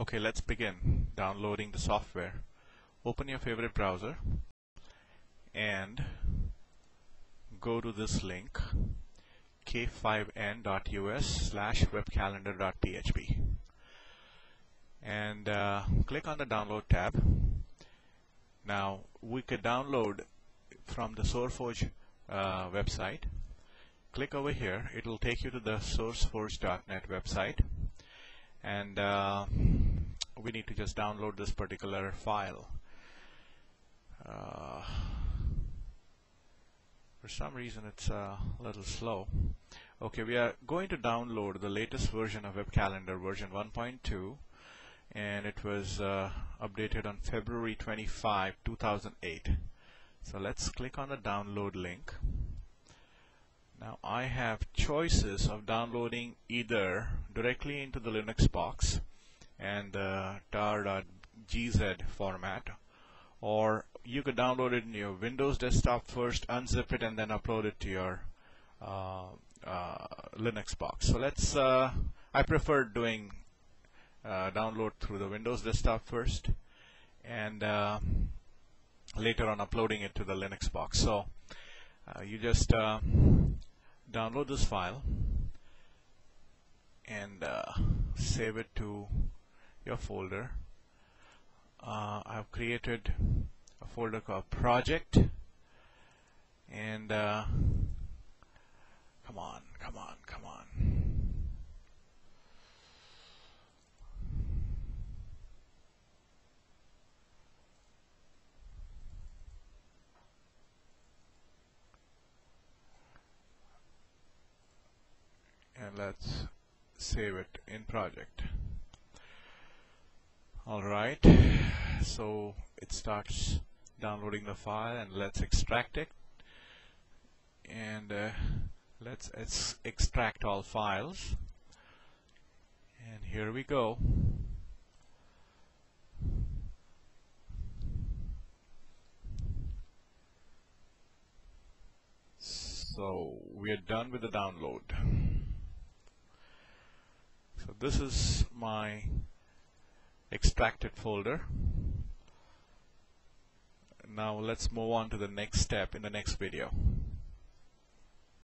Okay, let's begin downloading the software. Open your favorite browser and go to this link k5n.us slash webcalendar.php and uh, click on the download tab. Now we could download from the SourceForge uh, website. Click over here, it will take you to the sourceforge.net website and uh, we need to just download this particular file. Uh, for some reason it's a little slow. Okay, we are going to download the latest version of Web Calendar, version 1.2, and it was uh, updated on February 25, 2008. So let's click on the download link. Now I have choices of downloading either directly into the Linux box and the tar.gz format or you could download it in your Windows desktop first, unzip it, and then upload it to your uh, uh, Linux box. So let's. Uh, I prefer doing uh, download through the Windows desktop first, and uh, later on uploading it to the Linux box. So uh, you just download this file and save it to your folder. I've created a folder called project. And uh, come on come on come on. And let's save it in project alright so it starts downloading the file and let's extract it. And uh, let's ex extract all files. And here we go. So we are done with the download. So this is my extracted folder. Now let's move on to the next step in the next video